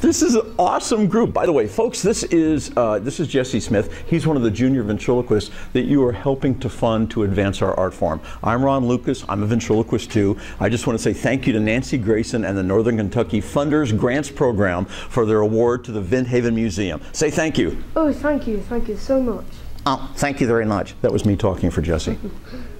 This is an awesome group. By the way, folks, this is uh, this is Jesse Smith. He's one of the junior ventriloquists that you are helping to fund to advance our art form. I'm Ronn Lucas. I'm a ventriloquist too. I just want to say thank you to Nancy Grayson and the Northern Kentucky Funders Grants Program for their award to the Vent Haven Museum. Say thank you. Oh, thank you. Thank you so much. Oh, thank you very much. That was me talking for Jesse.